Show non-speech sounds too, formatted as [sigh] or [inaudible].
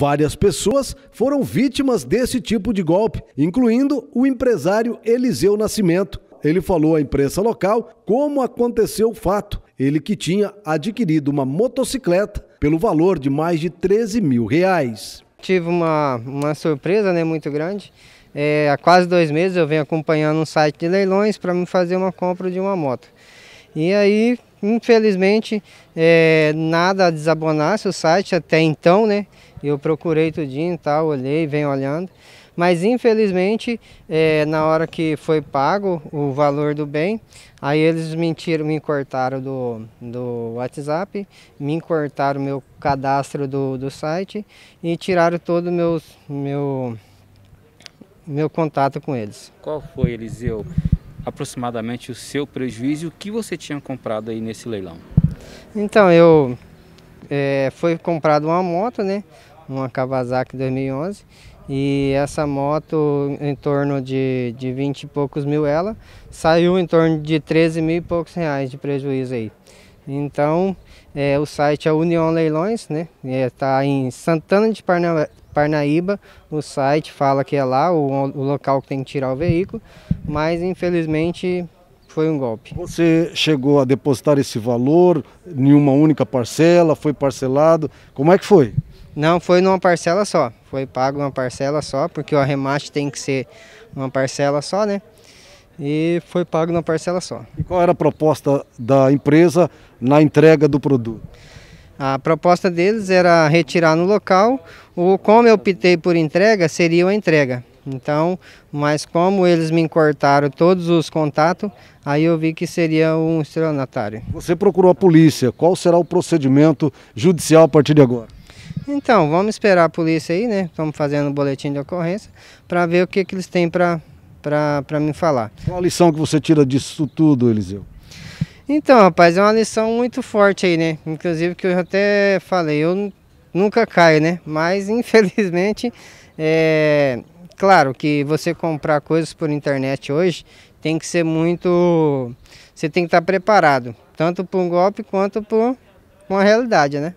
Várias pessoas foram vítimas desse tipo de golpe, incluindo o empresário Eliseu Nascimento. Ele falou à imprensa local como aconteceu o fato. Ele que tinha adquirido uma motocicleta pelo valor de mais de 13 mil reais. Tive uma, uma surpresa né, muito grande. É, há quase dois meses eu venho acompanhando um site de leilões para me fazer uma compra de uma moto. E aí, infelizmente, é, nada desabonasse o site até então, né? Eu procurei tudinho e tal, olhei, venho olhando. Mas infelizmente, é, na hora que foi pago o valor do bem, aí eles mentiram, me cortaram do, do WhatsApp, me cortaram meu cadastro do, do site e tiraram todo o meu, meu, meu contato com eles. Qual foi, Eliseu, aproximadamente o seu prejuízo o que você tinha comprado aí nesse leilão? Então, eu é, foi comprado uma moto, né? Uma Kawasaki 2011 e essa moto em torno de, de 20 e poucos mil ela saiu em torno de 13 mil e poucos reais de prejuízo aí. Então é, o site é União Leilões, né? Está é, em Santana de Parna, Parnaíba, o site fala que é lá o, o local que tem que tirar o veículo, mas infelizmente foi um golpe. Você chegou a depositar esse valor em uma única parcela, foi parcelado, como é que foi? Não, foi numa parcela só. Foi pago uma parcela só, porque o arremate tem que ser uma parcela só, né? E foi pago numa parcela só. E qual era a proposta da empresa na entrega do produto? A proposta deles era retirar no local, ou como eu optei por entrega, seria a entrega. Então, mas como eles me cortaram todos os contatos, aí eu vi que seria um estelionatário. Você procurou a polícia, qual será o procedimento judicial a partir de agora? Então, vamos esperar a polícia aí, né? Estamos fazendo um boletim de ocorrência para ver o que, que eles têm para me falar. Qual a lição que você tira disso tudo, Eliseu? Então, rapaz, é uma lição muito forte aí, né? Inclusive que eu até falei, eu nunca caio, né? Mas [laughs] infelizmente, é claro que você comprar coisas por internet hoje tem que ser muito. Você tem que estar preparado, tanto para um golpe quanto para uma realidade, né?